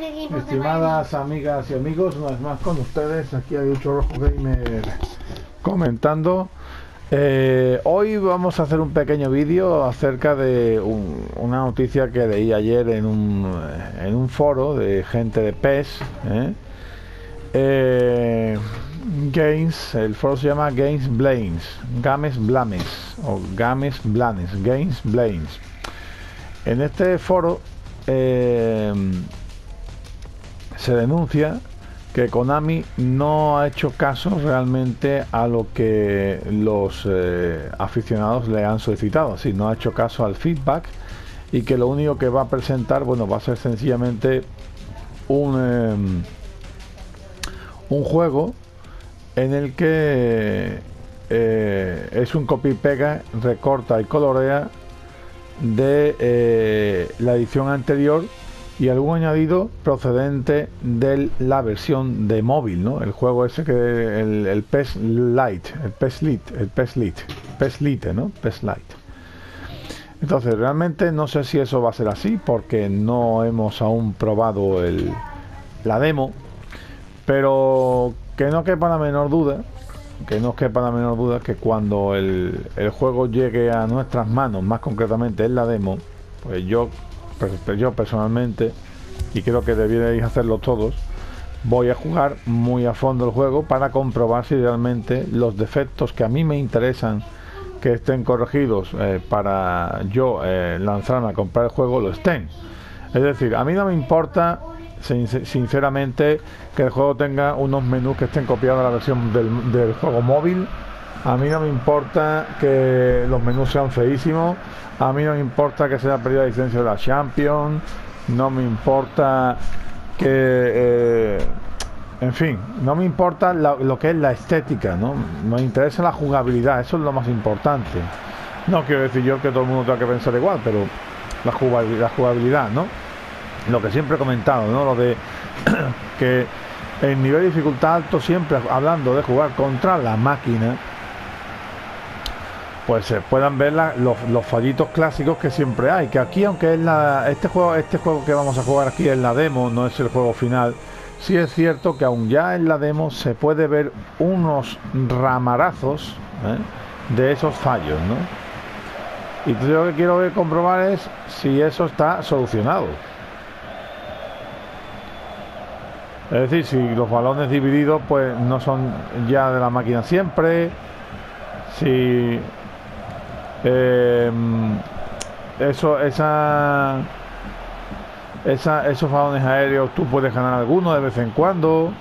Estimadas amigas y amigos, una vez más con ustedes, aquí hay un Rojo Gamer comentando. Eh, hoy vamos a hacer un pequeño vídeo acerca de una noticia que leí ayer en un, en un foro de gente de PES. ¿eh? Eh, Games, el foro se llama Games Blames, Games Blames o Games Blames, Games Blames. En este foro se denuncia que Konami no ha hecho caso realmente a lo que los eh, aficionados le han solicitado, si no ha hecho caso al feedback y que lo único que va a presentar, bueno, va a ser sencillamente un, em, un juego en el que eh, es un copy pega, recorta y colorea de eh, la edición anterior y algún añadido procedente de la versión de móvil, ¿no? El juego ese que el, el PES Lite, el PES Lite, el PES Lite, PES Lite, ¿no? PES Lite. Entonces, realmente no sé si eso va a ser así porque no hemos aún probado el, la demo, pero que no quepa la menor duda, que no quepa la menor duda que cuando el, el juego llegue a nuestras manos, más concretamente en la demo, pues yo yo personalmente, y creo que debierais hacerlo todos, voy a jugar muy a fondo el juego para comprobar si realmente los defectos que a mí me interesan que estén corregidos eh, para yo eh, lanzarme a comprar el juego lo estén. Es decir, a mí no me importa sinceramente que el juego tenga unos menús que estén copiados de la versión del, del juego móvil a mí no me importa que los menús sean feísimos. A mí no me importa que se haya perdido la licencia de la Champions. No me importa que. Eh, en fin, no me importa lo que es la estética, ¿no? Me interesa la jugabilidad, eso es lo más importante. No quiero decir yo que todo el mundo tenga que pensar igual, pero la jugabilidad, la jugabilidad ¿no? Lo que siempre he comentado, ¿no? Lo de que en nivel de dificultad alto, siempre hablando de jugar contra la máquina, pues se puedan ver los, fallitos clásicos que siempre hay. Que aquí, aunque es la, este juego, este juego que vamos a jugar aquí en la demo, no es el juego final. Sí es cierto que aún ya en la demo se puede ver unos ramarazos ¿eh? de esos fallos, ¿no? Y lo que quiero ver, comprobar es si eso está solucionado. Es decir, si los balones divididos pues no son ya de la máquina siempre, si eh, eso, esa, esa, esos balones aéreos tú puedes ganar alguno de vez en cuando.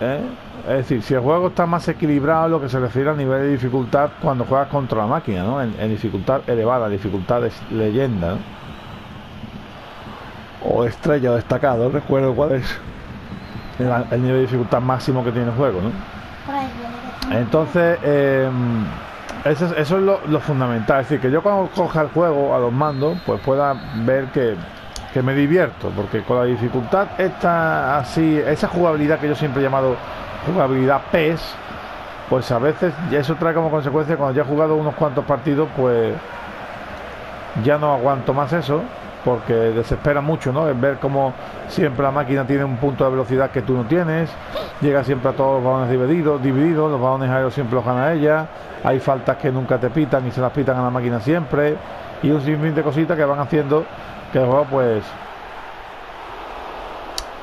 ¿Eh? Es decir, si el juego está más equilibrado lo que se refiere a nivel de dificultad cuando juegas contra la máquina, ¿no? En, dificultad elevada, dificultad de leyenda, O estrella destacado, recuerdo cuál es el, nivel de dificultad máximo que tiene el juego, ¿no? Entonces, em, eso, es, lo, fundamental. Es decir, que yo cuando coja el juego a los mandos, pues pueda ver que, me divierto, porque con la dificultad esta así, esa jugabilidad que yo siempre he llamado jugabilidad PES, pues a veces eso trae como consecuencia cuando ya he jugado unos cuantos partidos, pues ya no aguanto más eso porque desespera mucho, ¿no? Es ver cómo siempre la máquina tiene un punto de velocidad que tú no tienes, llega siempre a todos los balones divididos, divididos los balones aéreos siempre los gana ella, hay faltas que nunca te pitan y se las pitan a la máquina siempre, y un sinfín de cositas que van haciendo que el juego pues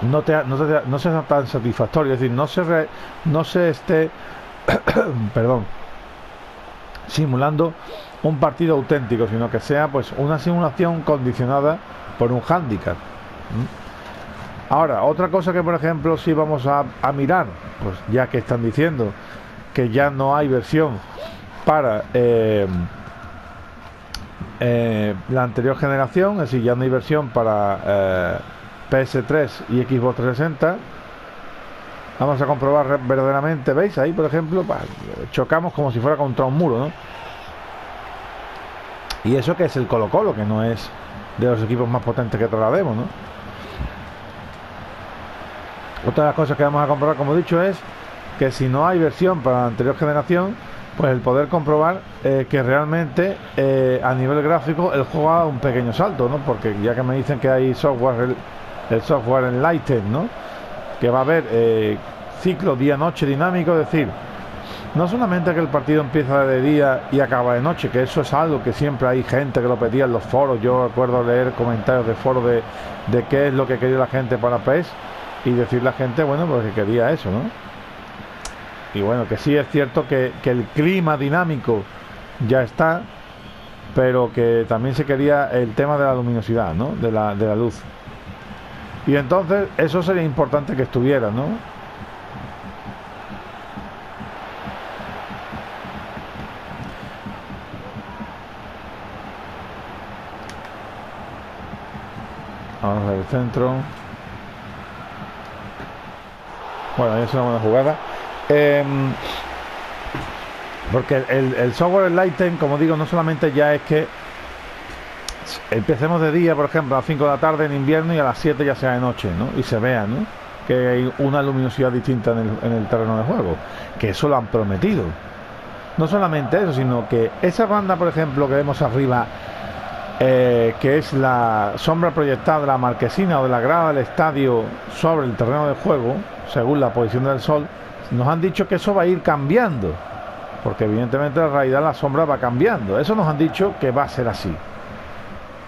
no, te, no, sea tan satisfactorio, es decir, no se, no se esté, perdón, simulando un partido auténtico, sino que sea pues una simulación condicionada por un hándicap. Ahora, otra cosa que por ejemplo si vamos a, mirar, pues ya que están diciendo que ya no hay versión para eh, eh, la anterior generación, es decir, ya no hay versión para eh, PS3 y Xbox 360. Vamos a comprobar verdaderamente, ¿veis? Ahí, por ejemplo, chocamos como si fuera contra un muro, ¿no? Y eso que es el Colo Colo, que no es de los equipos más potentes que traslademos, ¿no? Otra de las cosas que vamos a comprobar, como he dicho, es que si no hay versión para la anterior generación, pues el poder comprobar eh, que realmente eh, a nivel gráfico el juego ha dado un pequeño salto, ¿no? Porque ya que me dicen que hay software, el, software Enlightened, ¿no? Que va a haber eh, ciclo día-noche dinámico, es decir, no solamente que el partido empieza de día y acaba de noche, que eso es algo que siempre hay gente que lo pedía en los foros, yo recuerdo leer comentarios de foros de, de qué es lo que quería la gente para PES y decir la gente, bueno, pues que quería eso, ¿no? Y bueno, que sí es cierto que, el clima dinámico ya está, pero que también se quería el tema de la luminosidad, ¿no? De la, de la luz. Y entonces eso sería importante que estuviera, ¿no? Vamos a ver el centro. Bueno, es una buena jugada. Em, porque el, el software Enlighten, como digo, no solamente ya es que empecemos de día, por ejemplo, a las 5 de la tarde en invierno y a las 7 ya sea de noche, ¿no? Y se vea, ¿no? Que hay una luminosidad distinta en el terreno de juego. Que eso lo han prometido. No solamente eso, sino que esa banda, por ejemplo, que vemos arriba, eh, que es la sombra proyectada de la marquesina o de la grada del estadio sobre el terreno de juego, según la posición del sol, nos han dicho que eso va a ir cambiando, porque evidentemente la realidad la sombra va cambiando. Eso nos han dicho que va a ser así.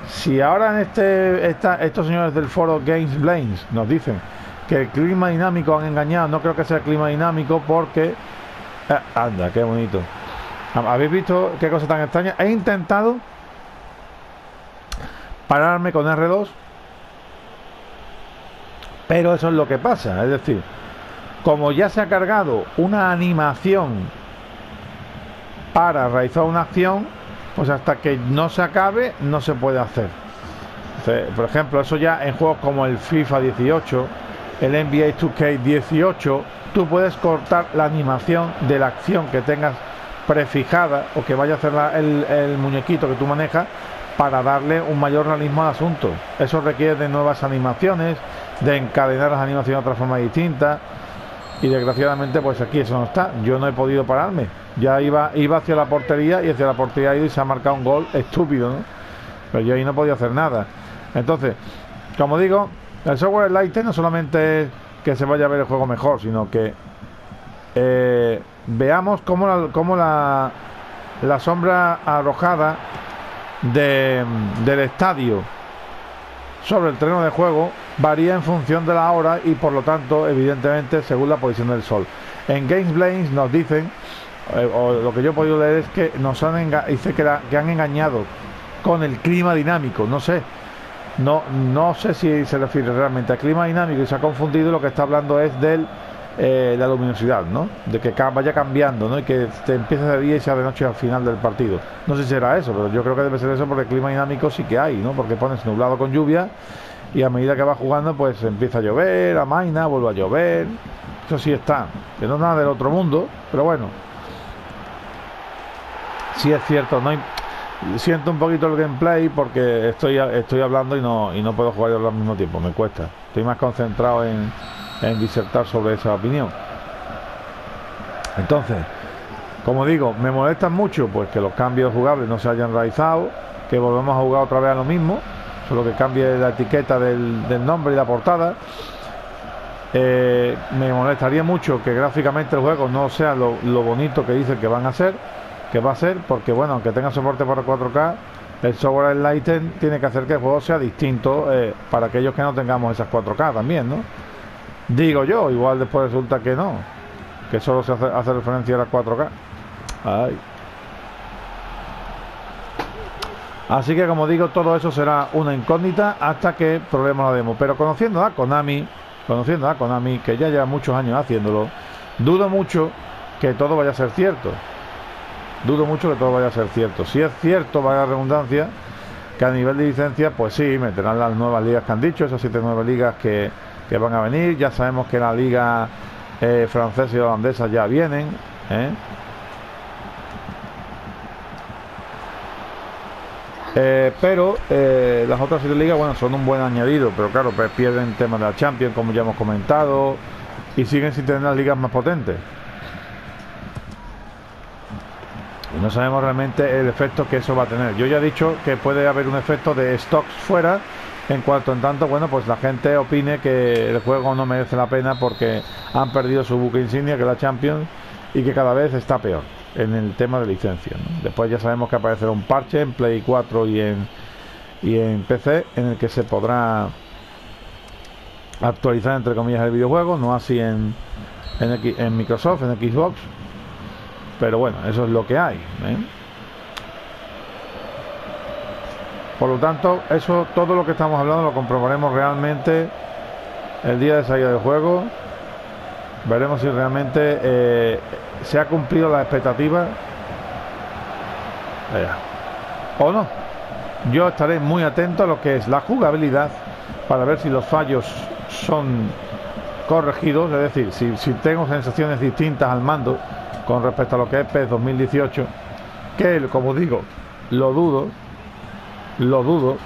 Si ahora en este estos señores del foro Games Blames nos dicen que el clima dinámico han engañado, no creo que sea el clima dinámico porque eh, anda, qué bonito. ¿Habéis visto qué cosa tan extraña? He intentado pararme con R2, pero eso es lo que pasa, es decir, como ya se ha cargado una animación para realizar una acción, pues hasta que no se acabe no se puede hacer. Por ejemplo, eso ya en juegos como el FIFA 18, el NBA 2K 18, tú puedes cortar la animación de la acción que tengas prefijada o que vaya a hacer el, el muñequito que tú manejas para darle un mayor realismo al asunto. Eso requiere de nuevas animaciones, de encadenar las animaciones de otra forma distinta y desgraciadamente pues aquí eso no está. Yo no he podido pararme. Ya iba, iba hacia la portería y hacia la portería y se ha marcado un gol estúpido, ¿no? Pero yo ahí no podía hacer nada. Entonces, como digo, el software Light no solamente es que se vaya a ver el juego mejor, sino que eh, veamos cómo cómo la, la sombra arrojada de, del estadio sobre el terreno de juego varía en función de la hora y por lo tanto, evidentemente, según la posición del sol. En Games Blames nos dicen, eh, o lo que yo he podido leer es que nos han dice que, que, han engañado con el clima dinámico, no sé. No, no sé si se refiere realmente al clima dinámico y se ha confundido lo que está hablando es de eh, la luminosidad, ¿no? De que vaya cambiando, ¿no? Y que te empiece de día y sea de noche al final del partido. No sé si será eso, pero yo creo que debe ser eso porque el clima dinámico sí que hay, ¿no? Porque pones nublado con lluvia y a medida que va jugando pues empieza a llover, a maina, vuelve a llover. Eso sí está, que no es nada del otro mundo, pero bueno. Sí es cierto, no siento un poquito el gameplay porque estoy estoy hablando y no y no puedo jugar al mismo tiempo, me cuesta. Estoy más concentrado en, en disertar sobre esa opinión. Entonces, como digo, me molestan mucho pues que los cambios jugables no se hayan realizado, que volvemos a jugar otra vez a lo mismo solo que cambie la etiqueta del, nombre y la portada. Eh, me molestaría mucho que gráficamente el juego no sea lo, bonito que dicen que van a ser, que va a ser, porque bueno, aunque tenga soporte para 4K, el software Enlighten tiene que hacer que el juego sea distinto eh, para aquellos que no tengamos esas 4K también, ¿no? Digo yo, igual después resulta que no, que solo se hace, referencia a las 4K. Ay. Así que como digo, todo eso será una incógnita hasta que probemos la demo. Pero conociendo a Konami, conociendo a Konami, que ya lleva muchos años haciéndolo, dudo mucho que todo vaya a ser cierto. Dudo mucho que todo vaya a ser cierto. Si es cierto, vaya redundancia, que a nivel de licencia, pues sí, meterán las nuevas ligas que han dicho, esas siete nuevas ligas que, van a venir. Ya sabemos que la liga eh, francesa y holandesa ya vienen. ¿eh? Eh, pero las otras siete ligas, bueno, son un buen añadido, pero claro, pues pierden temas de la Champions, como ya hemos comentado, y siguen sin tener las ligas más potentes. no sabemos realmente el efecto que eso va a tener. Yo ya he dicho que puede haber un efecto de stocks fuera, en cuanto en tanto, bueno, pues la gente opine que el juego no merece la pena porque han perdido su buque insignia, que es la Champions, y que cada vez está peor en el tema de licencia. Después ya sabemos que aparecerá un parche en Play 4 y en, y en PC en el que se podrá actualizar entre comillas el videojuego, no así en, en, Microsoft, en Xbox. Pero bueno, eso es lo que hay. ¿eh? Por lo tanto, eso, todo lo que estamos hablando lo comprobaremos realmente el día de salida del juego. Veremos si realmente eh, se ha cumplido la expectativa o no. Yo estaré muy atento a lo que es la jugabilidad para ver si los fallos son corregidos, es decir, si, si tengo sensaciones distintas al mando con respecto a lo que es PES 2018, que como digo, lo dudo, lo dudo,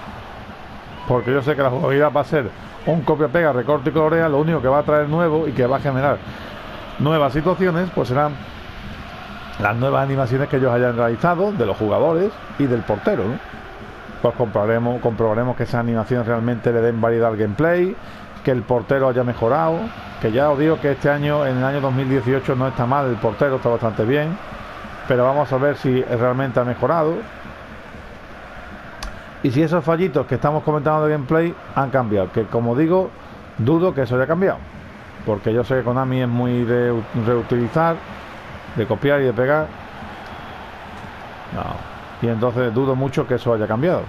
porque yo sé que la jugabilidad va a ser un copia-pega, recorte y colorea, lo único que va a traer nuevo y que va a generar nuevas situaciones, pues serán las nuevas animaciones que ellos hayan realizado de los jugadores y del portero. Pues comprobaremos, comprobaremos que esas animaciones realmente le den variedad al gameplay, que el portero haya mejorado, que ya os digo que este año, en el año 2018, no está mal, el portero está bastante bien, pero vamos a ver si realmente ha mejorado. Y si esos fallitos que estamos comentando de gameplay han cambiado, que como digo, dudo que eso haya cambiado, porque yo sé que Konami es muy de reutilizar, de copiar y de pegar. No. Y entonces dudo mucho que eso haya cambiado.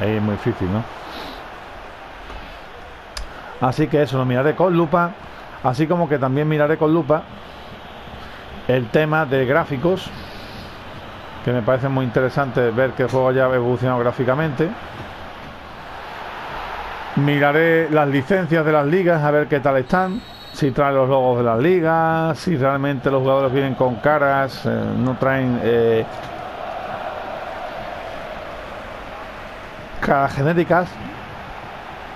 Ahí es muy difícil, ¿no? Así que eso lo miraré con lupa. Así como que también miraré con lupa el tema de gráficos. Que me parece muy interesante ver que el juego haya evolucionado gráficamente. Miraré las licencias de las ligas a ver qué tal están. Si traen los logos de las ligas, si realmente los jugadores vienen con caras, eh, no traen eh, caras genéricas.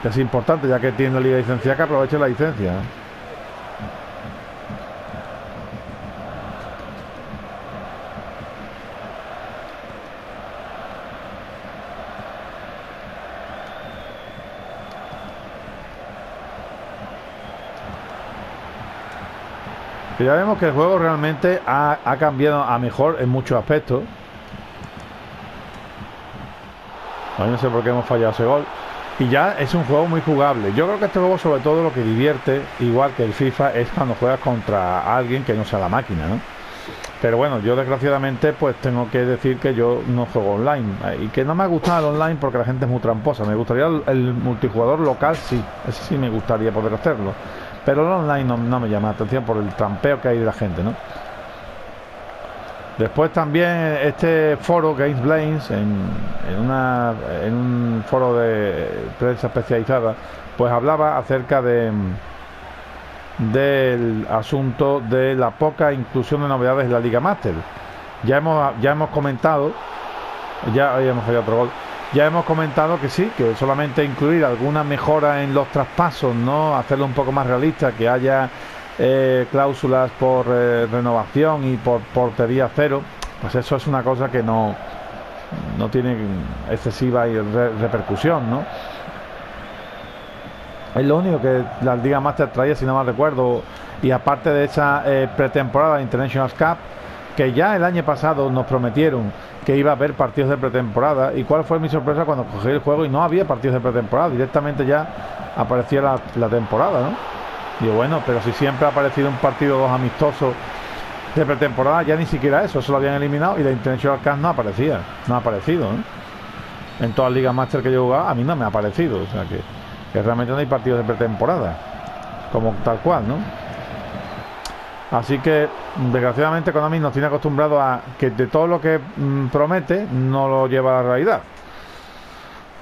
Es importante, ya que tiene la liga licencia, que aproveche la licencia. Ya vemos que el juego realmente ha, cambiado a mejor en muchos aspectos. no sé por qué hemos fallado ese gol. Y ya es un juego muy jugable. Yo creo que este juego, sobre todo, lo que divierte, igual que el FIFA, es cuando juegas contra alguien que no sea la máquina, ¿no? Pero bueno, yo desgraciadamente, pues tengo que decir que yo no juego online. Y que no me ha gustado el online porque la gente es muy tramposa. Me gustaría el multijugador local, sí. Ese sí me gustaría poder hacerlo. Pero el online no, me llama la atención por el trampeo que hay de la gente, ¿no? Después también este foro Games Blames en, una, en un foro de prensa especializada pues hablaba acerca de del asunto de la poca inclusión de novedades en la Liga Master. Ya hemos ya hemos comentado ya habíamos fallado otro gol ya hemos comentado que sí, que solamente incluir alguna mejora en los traspasos, ¿no? Hacerlo un poco más realista, que haya eh, cláusulas por eh, renovación y por portería cero, pues eso es una cosa que no, no tiene excesiva repercusión, ¿no? Es lo único que la Liga Master traía, si no mal recuerdo, y aparte de esa eh, pretemporada International Cup, que ya el año pasado nos prometieron que iba a haber partidos de pretemporada. ¿Y cuál fue mi sorpresa cuando cogí el juego y no había partidos de pretemporada? Directamente ya aparecía la, temporada, ¿no? Digo, bueno, pero si siempre ha aparecido un partido dos amistosos de pretemporada, ya ni siquiera eso, eso lo habían eliminado y la International Cup no aparecía, no ha aparecido, En todas las ligas máster que yo he jugado, a mí no me ha aparecido, o sea que realmente no hay partidos de pretemporada, como tal cual, ¿no? Así que, desgraciadamente, Konami nos tiene acostumbrado a que de todo lo que mm, promete no lo lleva a la realidad.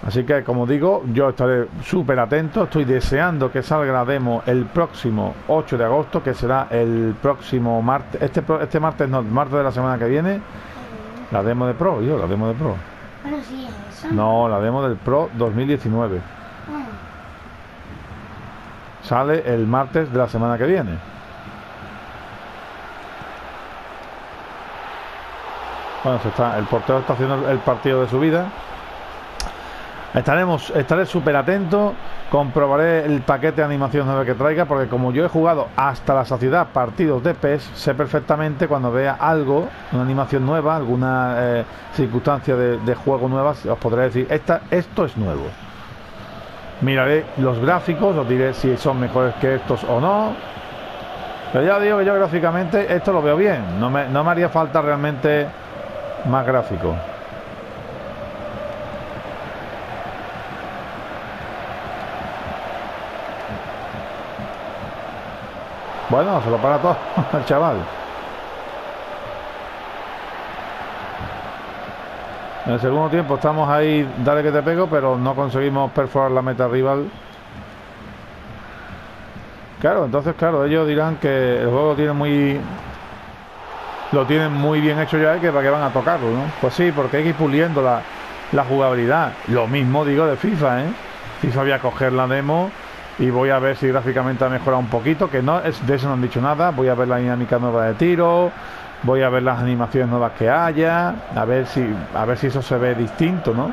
Así que, como digo, yo estaré súper atento. Estoy deseando que salga la demo el próximo 8 de agosto, que será el próximo martes. Este, este martes, no, el martes de la semana que viene. La demo de Pro, yo, la demo de Pro. No, la demo del Pro 2019. Sale el martes de la semana que viene. Bueno, se está, el portero está haciendo el partido de su vida. Estaremos, estaré súper atento, comprobaré el paquete de animación nueva que traiga, porque como yo he jugado hasta la saciedad partidos de PES, sé perfectamente cuando vea algo, una animación nueva, alguna eh, circunstancia de, juego nueva, os podré decir, esta, esto es nuevo. Miraré los gráficos, os diré si son mejores que estos o no. Pero ya digo que yo gráficamente esto lo veo bien, no me, no me haría falta realmente más gráfico. Bueno, se lo para todo el chaval. En el segundo tiempo estamos ahí, dale que te pego, pero no conseguimos perforar la meta rival. Claro, entonces, claro, ellos dirán que el juego tiene muy. Lo tienen muy bien hecho ya que para qué van a tocarlo, ¿no? Pues sí, porque hay que ir puliendo la, la jugabilidad. Lo mismo digo de FIFA, ¿eh? FIFA voy a coger la demo y voy a ver si gráficamente ha mejorado un poquito, que no es de eso no han dicho nada, voy a ver la dinámica nueva de tiro, voy a ver las animaciones nuevas que haya, a ver si a ver si eso se ve distinto, ¿no?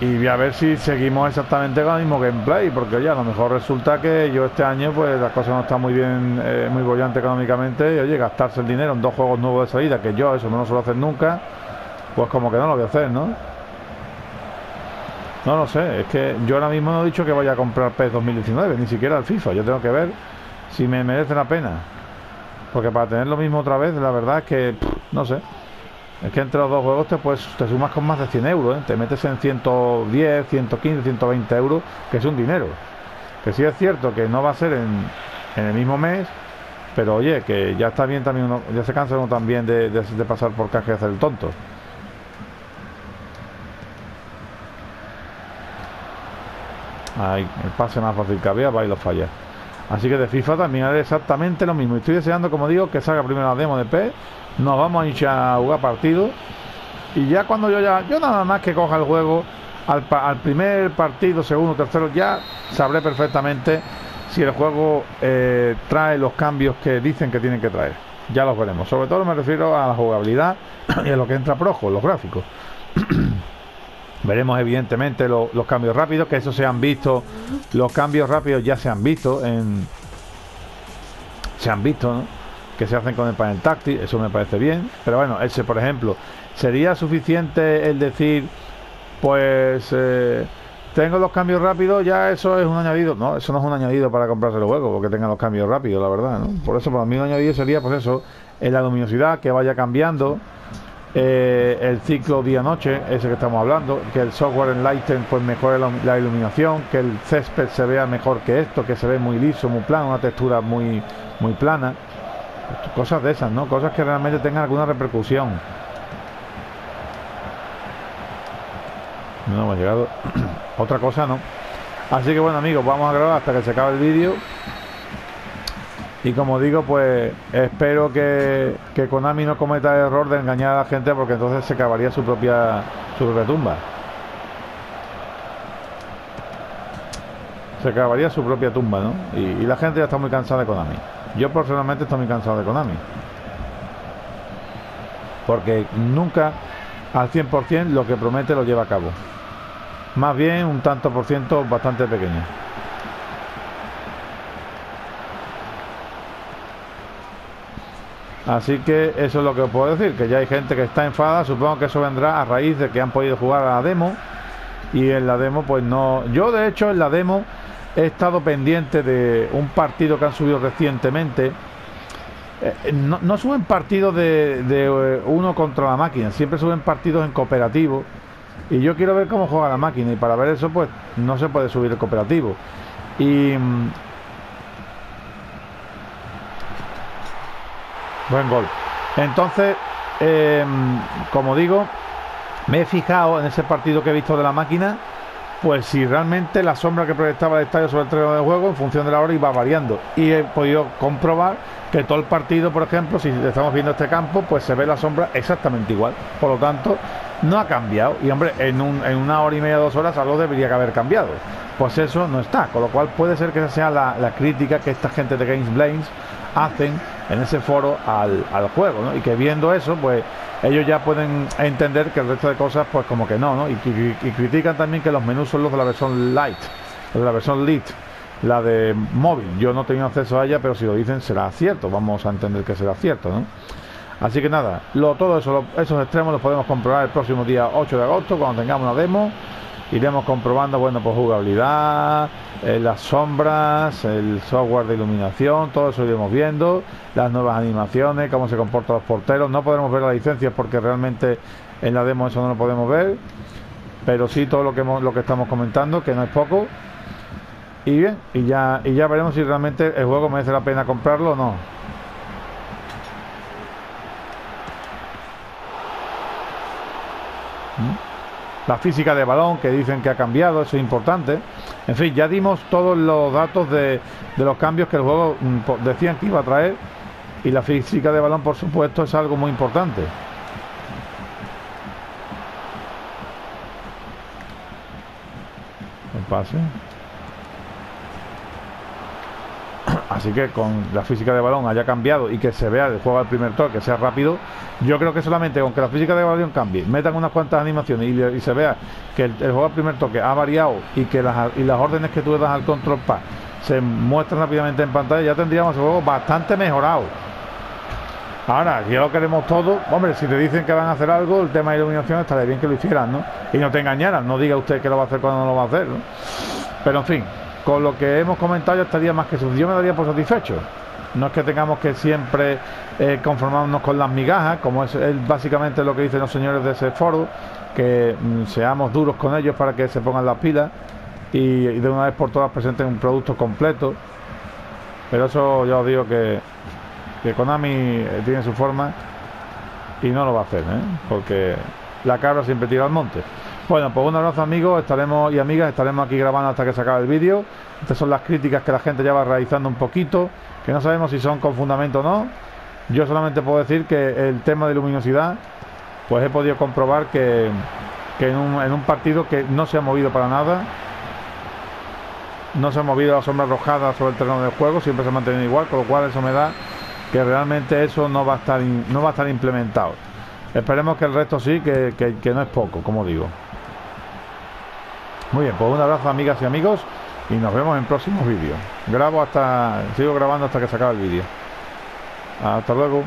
Y voy a ver si seguimos exactamente con el mismo gameplay, porque oye, a lo mejor resulta que yo este año pues las cosas no están muy bien, eh, muy bollante económicamente, y oye, gastarse el dinero en dos juegos nuevos de salida, que yo eso no lo suelo hacer nunca, pues como que no lo voy a hacer, ¿no? No lo sé, es que yo ahora mismo no he dicho que vaya a comprar PES 2019, ni siquiera el FIFA. Yo tengo que ver si me merece la pena. Porque para tener lo mismo otra vez, la verdad es que, no sé. Es que entre los dos juegos te, pues, te sumas con más de 100 euros, ¿eh? te metes en 110, 115, 120 euros, que es un dinero. Que sí es cierto que no va a ser en, el mismo mes, pero oye, que ya está bien también, ya se cansa uno también de, de pasar por caja y hacer el tonto. Ahí, el pase más fácil que había, va y lo falla. Así que de FIFA también es exactamente lo mismo. Estoy deseando, como digo, que salga primero la demo de P. Nos vamos a ir a jugar partido. Y ya cuando yo ya, yo nada más que coja el juego, al, primer partido, segundo, tercero, ya sabré perfectamente si el juego eh, trae los cambios que dicen que tienen que traer. Ya los veremos. Sobre todo me refiero a la jugabilidad y a lo que entra por ojo, los gráficos. Veremos evidentemente los cambios rápidos, que eso se han visto, los cambios rápidos ya se han visto en se han visto, que se hacen con el panel táctil, eso me parece bien, pero bueno, ese por ejemplo, sería suficiente el decir pues eh, tengo los cambios rápidos, ya eso es un añadido, no, eso no es un añadido para comprarse el juego, porque tenga los cambios rápidos, la verdad, ¿no? Por eso para mí un añadido sería pues eso, en la luminosidad que vaya cambiando eh, el ciclo día-noche, ese que estamos hablando, que el software en Lighten pues mejore la, iluminación, que el césped se vea mejor que esto, que se ve muy liso, muy plano, una textura muy, muy plana. Cosas de esas, ¿no? Cosas que realmente tengan alguna repercusión. No hemos llegado. Otra cosa no. Así que bueno amigos, vamos a grabar hasta que se acabe el vídeo. Y como digo, pues espero que, que, Konami no cometa el error de engañar a la gente porque entonces se acabaría su propia, su propia tumba. Se acabaría su propia tumba, ¿no? Y, la gente ya está muy cansada de Konami. Yo personalmente estoy muy cansado de Konami. Porque nunca al 100% lo que promete lo lleva a cabo. Más bien un tanto por ciento bastante pequeño. Así que eso es lo que os puedo decir, que ya hay gente que está enfadada, supongo que eso vendrá a raíz de que han podido jugar a la demo y en la demo pues no... Yo de hecho en la demo he estado pendiente de un partido que han subido recientemente. Eh, no, suben partidos de, de, eh, uno contra la máquina, siempre suben partidos en cooperativo. Y yo quiero ver cómo juega la máquina y para ver eso pues no se puede subir el cooperativo. Y Buen gol. Entonces, em, como digo, me he fijado en ese partido que he visto de la máquina, pues si realmente la sombra que proyectaba el estadio sobre el terreno de juego en función de la hora iba variando. Y he podido comprobar que todo el partido, por ejemplo, si estamos viendo este campo, pues se ve la sombra exactamente igual. Por lo tanto, no ha cambiado. Y hombre, en, en una hora y media, dos horas algo debería haber cambiado. pues eso no está. Con lo cual puede ser que esa sea la, crítica que esta gente de Games Blames hacen en ese foro al, juego. Y que viendo eso, pues ellos ya pueden entender que el resto de cosas, pues como que no, ¿no? Y, critican también que los menús son los de la versión light, de la versión lit, la de móvil. Yo no tengo acceso a ella, pero si lo dicen será cierto. Vamos a entender que será cierto, ¿no? Así que nada, lo, todo eso, esos extremos los podemos comprobar el próximo día 8 de agosto, cuando tengamos una demo iremos comprobando, bueno, pues jugabilidad, eh, las sombras, el software de iluminación, todo eso iremos viendo, las nuevas animaciones, cómo se comportan los porteros. No podremos ver las licencias porque realmente en la demo eso no lo podemos ver, pero sí todo lo que lo que estamos comentando, que no es poco. Y bien, y ya, y ya veremos si realmente el juego merece la pena comprarlo o no. ¿Mm? La física de balón que dicen que ha cambiado, eso es importante. En fin, ya dimos todos los datos de, los cambios que el juego mm, decían que iba a traer y la física de balón, por supuesto, es algo muy importante. El pase. Así que con la física de balón haya cambiado y que se vea el juego al primer toque, que sea rápido, yo creo que solamente con que la física de balón cambie, metan unas cuantas animaciones y, se vea que el, juego al primer toque ha variado y que las, y las órdenes que tú le das al control pad se muestran rápidamente en pantalla, ya tendríamos el juego bastante mejorado. Ahora, ya lo queremos todo. Hombre, si te dicen que van a hacer algo, el tema de iluminación estaría bien que lo hicieran, ¿no? Y no te engañaran, no diga usted que lo va a hacer cuando no lo va a hacer, ¿no? Pero en fin, con lo que hemos comentado ya estaría más que suficiente. Yo me daría por satisfecho. No es que tengamos que siempre eh, conformarnos con las migajas, como es, básicamente lo que dicen los señores de ese foro, que mm, seamos duros con ellos para que se pongan las pilas y, de una vez por todas presenten un producto completo. Pero eso ya os digo que, que Konami eh, tiene su forma y no lo va a hacer, ¿eh? porque la cabra siempre tira al monte. Bueno, pues un abrazo amigos, estaremos y amigas, estaremos aquí grabando hasta que se acabe el vídeo. Estas son las críticas que la gente ya va realizando un poquito, que no sabemos si son con fundamento o no. Yo solamente puedo decir que el tema de luminosidad, pues he podido comprobar que, en, un, partido que no se ha movido para nada, no se ha movido la sombra arrojada sobre el terreno del juego, siempre se ha mantenido igual, con lo cual eso me da que realmente eso no va a estar, no va a estar implementado. Esperemos que el resto sí, que no es poco, como digo. Muy bien, pues un abrazo amigas y amigos y nos vemos en próximos vídeos. Grabo hasta, sigo grabando hasta que se acabe el vídeo. Hasta luego.